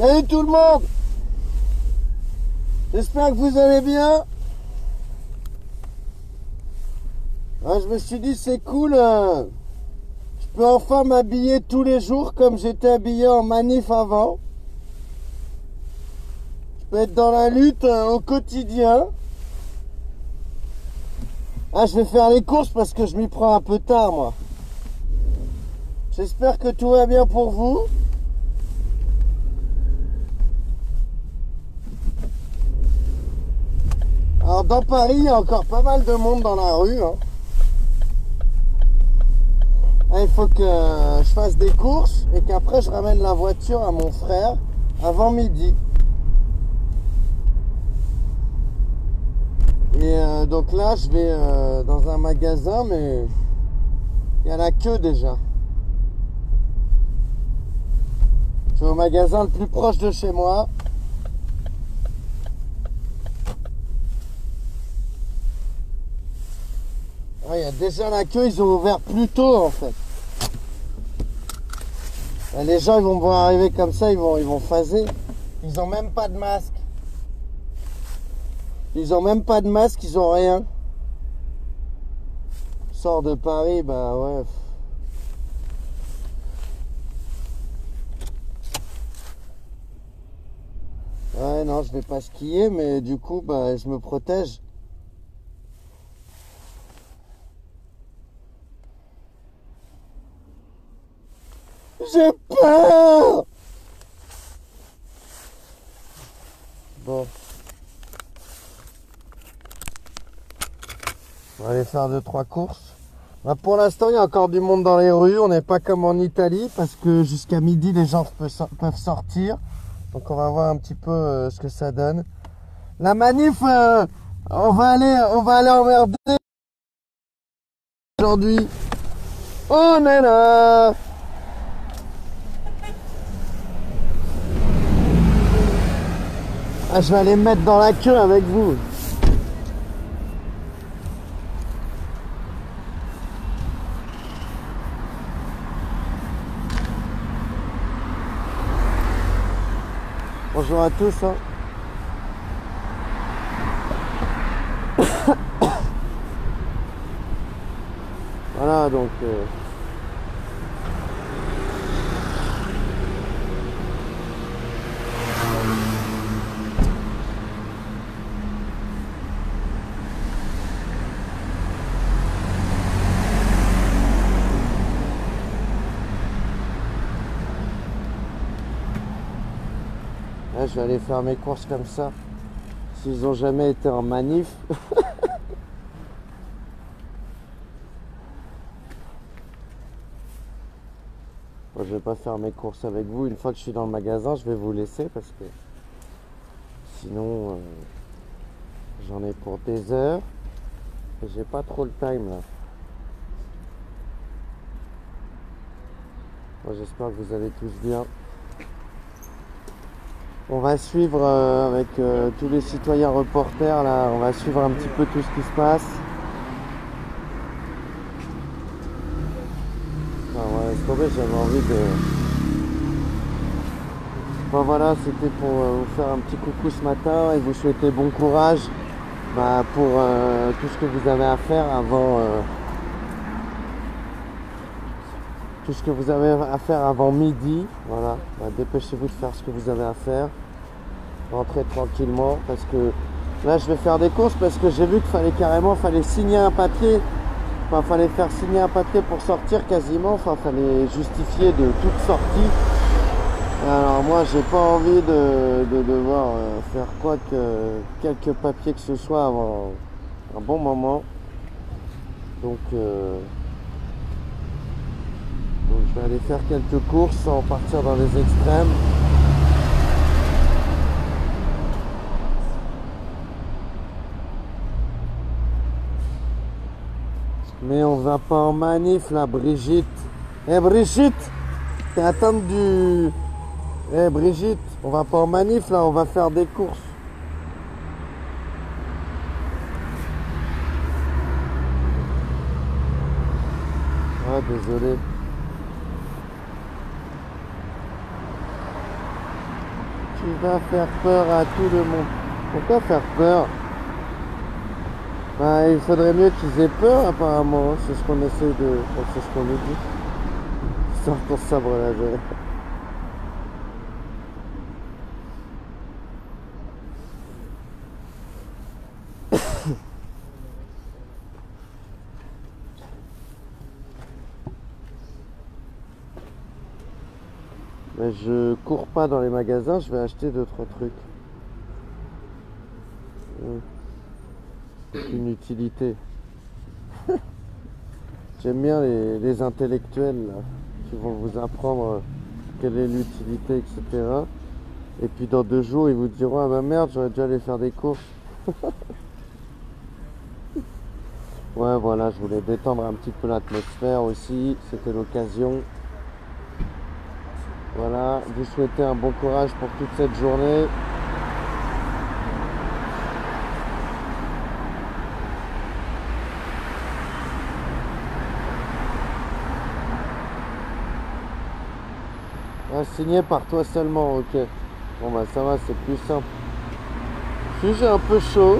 Salut tout le monde J'espère que vous allez bien. Ah, je me suis dit c'est cool. euh, je peux enfin m'habiller tous les jours comme j'étais habillé en manif avant. Je peux être dans la lutte euh, au quotidien. Ah, je vais faire les courses parce que je m'y prends un peu tard moi. J'espère que tout va bien pour vous. Alors dans Paris, il y a encore pas mal de monde dans la rue. hein. Il faut que je fasse des courses et qu'après je ramène la voiture à mon frère avant midi. Et euh, donc là, je vais euh, dans un magasin, mais il y a la queue déjà. Je vais au magasin le plus proche de chez moi. Il y a déjà la queue, ils ont ouvert plus tôt en fait. Les gens ils vont voir arriver comme ça, ils vont, ils vont phaser. Ils ont même pas de masque. Ils ont même pas de masque, ils ont rien. Sort de Paris, bah ouais. Ouais, non, je vais pas skier, mais du coup, bah, je me protège. J'ai peur Bon. On va aller faire deux trois courses. Bah, pour l'instant, il y a encore du monde dans les rues. On n'est pas comme en Italie parce que jusqu'à midi, les gens peuvent so- peuvent sortir. Donc on va voir un petit peu euh, ce que ça donne. La manif, euh, on va aller, on va aller emmerder aujourd'hui. On est là. Ah, je vais aller me mettre dans la queue avec vous. Bonjour à tous. hein. voilà, donc. euh, Je vais aller faire mes courses comme ça. S'ils ont jamais été en manif. Je vais pas faire mes courses avec vous. Une fois que je suis dans le magasin, je vais vous laisser parce que sinon, euh, j'en ai pour des heures. Et j'ai pas trop le time là. Bon, J'espère que vous allez tous bien. On va suivre euh, avec euh, tous les citoyens reporters là, on va suivre un petit peu tout ce qui se passe. Ah ouais, j'avais envie de. Bon voilà, c'était pour euh, vous faire un petit coucou ce matin et vous souhaiter bon courage bah, pour tout ce que vous avez à faire avant. tout ce que vous avez à faire avant midi. Voilà, Bah, dépêchez-vous de faire ce que vous avez à faire. Rentrez tranquillement parce que là je vais faire des courses parce que j'ai vu qu'il fallait carrément fallait signer un papier. Enfin fallait faire signer un papier pour sortir quasiment. Enfin fallait justifier de toute sortie. Alors moi j'ai pas envie de, de devoir euh, faire quoi que quelques papiers que ce soit avant un bon moment. Donc euh, donc je vais aller faire quelques courses sans partir dans les extrêmes. Mais on va pas en manif là, Brigitte. Eh Brigitte, t'es atteinte du... Eh Brigitte, on va pas en manif là, on va faire des courses. Ah désolé. Tu vas faire peur à tout le monde. Pourquoi faire peur? Bah, Il faudrait mieux qu'ils aient peur apparemment. C'est ce qu'on essaie de... C'est ce qu'on nous dit. Sors ton sabre laser. Mais je cours pas dans les magasins, je vais acheter deux trois trucs. Une utilité. J'aime bien les, intellectuels qui vont vous apprendre quelle est l'utilité, etc. Et puis dans deux jours, ils vous diront Ah ma merde, j'aurais dû aller faire des courses. ouais, voilà, je voulais détendre un petit peu l'atmosphère aussi. C'était l'occasion. Voilà, vous souhaitez un bon courage pour toute cette journée. Signé par toi seulement, ok. Bon bah ça va, c'est plus simple. j'ai un peu chaud.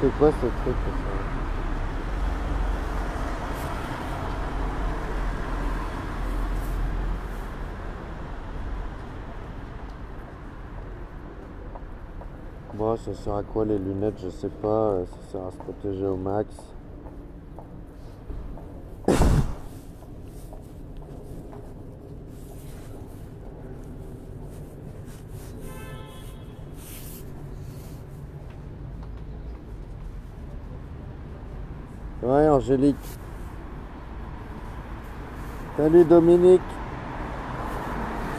C'est quoi ce truc Bon, ça sert à quoi les lunettes Je sais pas. Ça sert à se protéger au max. Ouais, Angélique. Salut Dominique.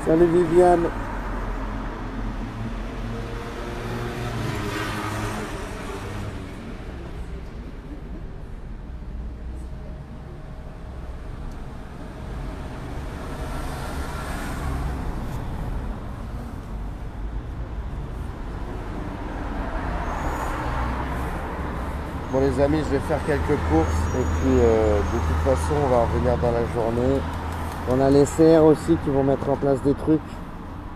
Salut Viviane. Bon les amis, je vais faire quelques courses et puis euh, de toute façon on va revenir dans la journée. On a les CR aussi qui vont mettre en place des trucs.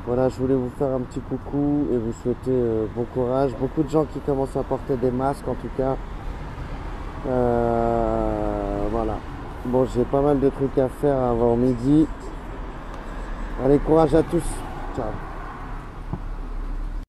Voilà, je voulais vous faire un petit coucou et vous souhaiter euh, bon courage. Beaucoup de gens qui commencent à porter des masques en tout cas. Euh, voilà. Bon, j'ai pas mal de trucs à faire avant midi. Allez, courage à tous. Ciao.